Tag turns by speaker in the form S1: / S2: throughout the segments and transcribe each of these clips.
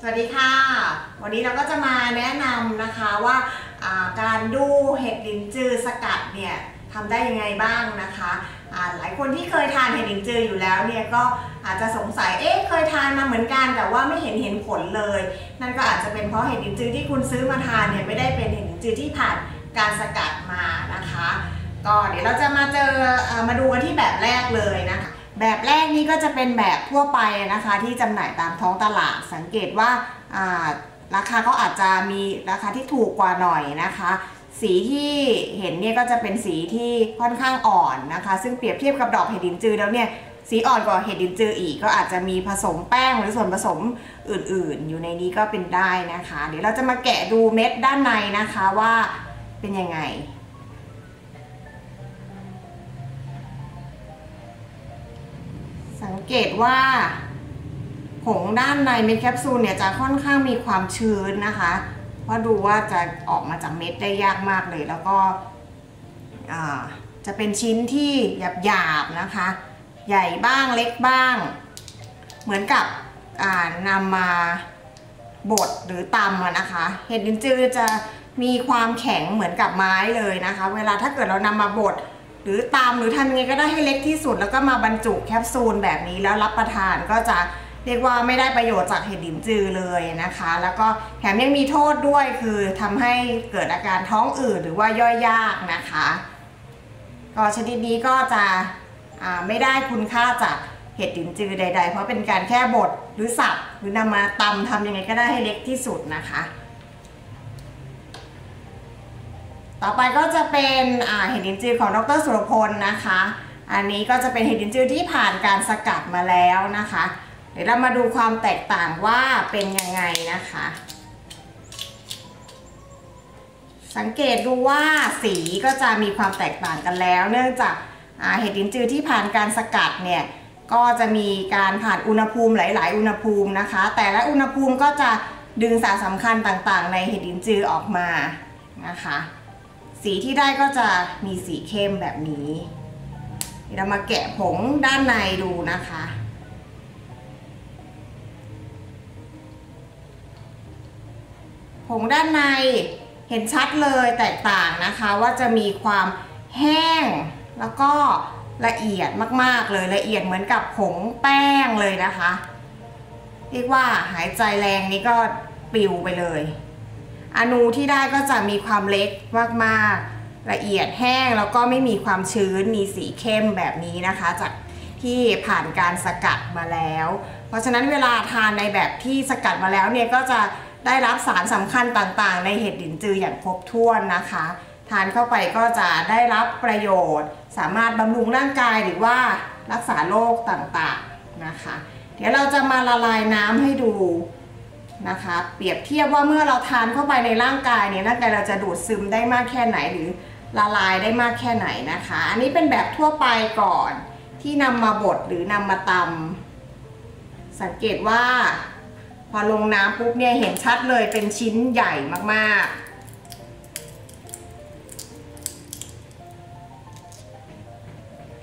S1: สวัสดีค่ะ วันนี้เราก็จะมาแนะนำนะคะว่าการดูเห็ดลินจือสกัดเนี่ยทำได้ยังไงบ้างนะคะหลายคนที่เคยทานเห็ดลินจืออยู่แล้วเนี่ยก็อาจจะสงสัยเอ๊ะเคยทานมาเหมือนกัน แต่ว่าไม่เห็นเห็นผลเลย นั่นก็อาจจะเป็นเพราะเห็ดลินจือที่คุณซื้อมาทานเนี่ยไม่ได้เป็นเห็ดลินจือที่ผ่านการสกัดมานะคะ ก็เดี๋ยวเราจะมาเจอมาดูกันที่แบบแรกเลยนะคะ แบบแรกนี้ก็จะเป็นแบบทั่วไปนะคะที่จำหน่ายตามท้องตลาด สังเกตว่าราคาก็อาจจะมีราคาที่ถูกกว่าหน่อยนะคะ สีที่เห็นเนี่ยก็จะเป็นสีที่ค่อนข้างอ่อนนะคะ ซึ่งเปรียบเทียบกับดอกเห็ดดินจือแล้วเนี่ยสีอ่อนกว่าเห็ดดินจืออีกก็อาจจะมีผสมแป้งหรือส่วนผสมอื่นๆ อยู่ในนี้ก็เป็นได้นะคะ เดี๋ยวเราจะมาแกะดูเม็ดด้านในนะคะว่าเป็นยังไง เกตว่าผงด้านในเม็ดแคปซูลเนี่ยจะค่อนข้างมีความชื้นนะคะเพราะดูว่าจะออกมาจากเม็ดได้ยากมากเลย แล้วก็จะเป็นชิ้นที่หยาบๆนะคะ ใหญ่บ้างเล็กบ้าง เหมือนกับนำมาบดหรือตำนะคะ เห็ดดินจือจะมีความแข็งเหมือนกับไม้เลยนะคะ เวลาถ้าเกิดเรานำมาบด หรือตามหรือทำยังไงก็ได้ให้เล็กที่สุด แล้วก็มาบรรจุแคปซูลแบบนี้แล้วรับประทานก็จะเรียกว่าไม่ได้ประโยชน์จากเห็ดดินจือเลยนะคะ แล้วก็แถมยังมีโทษด้วยคือทำให้เกิดอาการท้องอืดหรือว่าย่อยยากนะคะ ก็ชนิดนี้ก็จะไม่ได้คุณค่าจากเห็ดดินจือใด ๆ เพราะเป็นการแค่บดหรือสับหรือนำมาตำทำยังไงก็ได้ให้เล็กที่สุดนะคะ ต่อไปก็จะเป็นเห็ดดินจือของดรสุรพลนะคะ อันนี้ก็จะเป็นเห็ดดินจือที่ผ่านการสกัดมาแล้วนะคะ เดี๋ยวเรามาดูความแตกต่างว่าเป็นยังไงนะคะ สังเกตดูว่าสีก็จะมีความแตกต่างกันแล้ว เนื่องจากเห็ดดินจือที่ผ่านการสกัดเนี่ยก็จะมีการผ่านอุณหภูมิหลาย ๆ อุณหภูมินะคะ แต่ละอุณหภูมิก็จะดึงสารสำคัญต่าง ๆ ในเห็ดดินจือออกมานะคะ สีที่ได้ก็จะมีสีเข้มแบบนี้เรามาแกะผงด้านในดูนะคะ ผงด้านในเห็นชัดเลยแตกต่างนะคะว่าจะมีความแห้งแล้วก็ละเอียดมากๆเลยละเอียดเหมือนกับผงแป้งเลยนะคะ เรียกว่าหายใจแรงนี่ก็ปิวไปเลย อนูที่ได้ก็จะมีความเล็กมากๆ ละเอียดแห้งแล้วก็ไม่มีความชื้นมีสีเข้มแบบนี้นะคะ จากที่ผ่านการสกัดมาแล้ว เพราะฉะนั้นเวลาทานในแบบที่สกัดมาแล้วเนี่ยก็จะได้รับสารสำคัญต่างๆ ในเห็ดดินจืออย่างครบถ้วนนะคะ ทานเข้าไปก็จะได้รับประโยชน์ สามารถบำรุงร่างกายหรือว่ารักษาโรคต่างๆนะคะ เดี๋ยวเราจะมาละลายน้ำให้ดู นะคะ เปรียบเทียบว่าเมื่อเราทานเข้าไปในร่างกายเนี่ยร่างกายเราจะดูดซึมได้มากแค่ไหนหรือละลายได้มากแค่ไหนนะคะ อันนี้เป็นแบบทั่วไปก่อนที่นำมาบดหรือนำมาตำสังเกตว่า พอลงน้ำปุ๊บเนี่ยเห็นชัดเลยเป็นชิ้นใหญ่มากๆ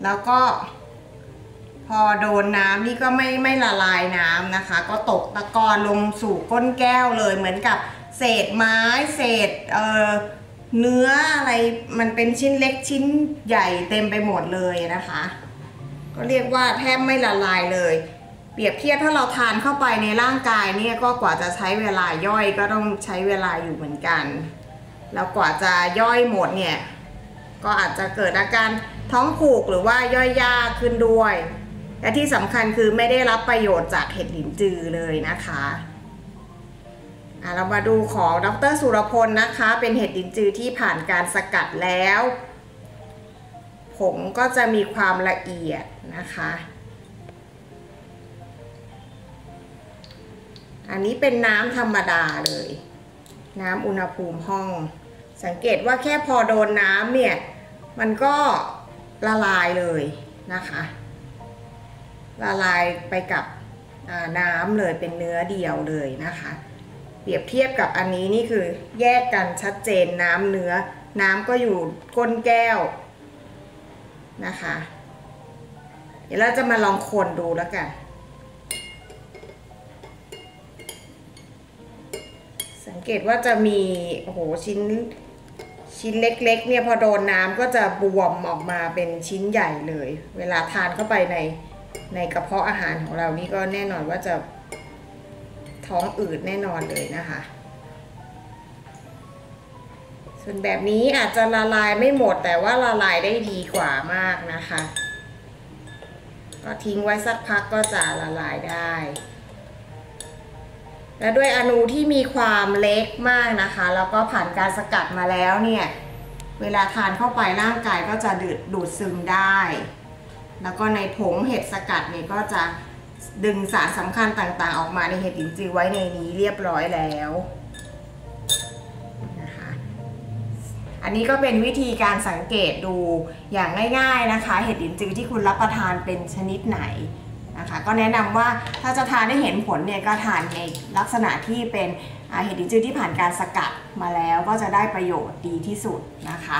S1: แล้วก็ พอโดนน้ำนี่ก็ไม่ไม่ละลายน้ำนะคะ ก็ตกตะกอนลงสู่ก้นแก้วเลยเหมือนกับเศษไม้เศษเอ่อเนื้ออะไรมันเป็นชิ้นเล็กชิ้นใหญ่เต็มไปหมดเลยนะคะ ก็เรียกว่าแทบไม่ละลายเลย เปรียบเทียบถ้าเราทานเข้าไปในร่างกายเนี่ยก็กว่าจะใช้เวลาย่อยก็ต้องใช้เวลาอยู่เหมือนกัน แล้วกว่าจะย่อยหมดเนี่ยก็อาจจะเกิดอาการท้องผูกหรือว่าย่อยยากขึ้นด้วย และที่สำคัญคือไม่ได้รับประโยชน์จากเห็ดหลินจือเลยนะคะเรามาดูของดรสุรพลนะคะ เป็นเห็ดหลินจือที่ผ่านการสกัดแล้ว ผงก็จะมีความละเอียดนะคะ อันนี้เป็นน้ำธรรมดาเลย น้ำอุณหภูมิห้อง สังเกตว่าแค่พอโดนน้ำเนี่ย มันก็ละลายเลยนะคะ ละลายไปกับน้ำเลยเป็นเนื้อเดียวเลยนะคะ เปรียบเทียบกับอันนี้นี่คือแยกกันชัดเจนน้ำเนื้อ น้ำก็อยู่ก้นแก้วนะคะ เดี๋ยวเราจะมาลองคนดูแล้วกันสังเกตว่าจะมีโอ้โหชิ้นชิ้นเล็กๆเนี่ยพอโดนน้ำก็จะบวมออกมาเป็นชิ้นใหญ่เลย เวลาทานเข้าไปใน ในกระเพาะอาหารของเรานี่ก็แน่นอนว่าจะท้องอืดแน่นอนเลยนะคะ ส่วนแบบนี้อาจจะละลายไม่หมดแต่ว่าละลายได้ดีกว่ามากนะคะ ก็ทิ้งไว้สักพักก็จะละลายได้ และด้วยอนูที่มีความเล็กมากนะคะ แล้วก็ผ่านการสกัดมาแล้วเนี่ย เวลาทานเข้าไปร่างกายก็จะดูดดูดซึมได้ แล้วก็ในผงเห็ดสกัดเนี่ยก็จะดึงสารสำคัญต่างๆ ออกมาในเห็ดหลินจือไว้ในนี้เรียบร้อยแล้วนะคะอันนี้ก็เป็นวิธีการสังเกตดูอย่างง่ายๆนะคะ เห็ดหลินจือที่คุณรับประทานเป็นชนิดไหนนะคะก็แนะนำว่าถ้าจะทานได้เห็นผลเนี่ยก็ทานในลักษณะที่เป็นเห็ดหลินจือที่ผ่านการสกัดมาแล้วก็จะได้ประโยชน์ดีที่สุดนะคะ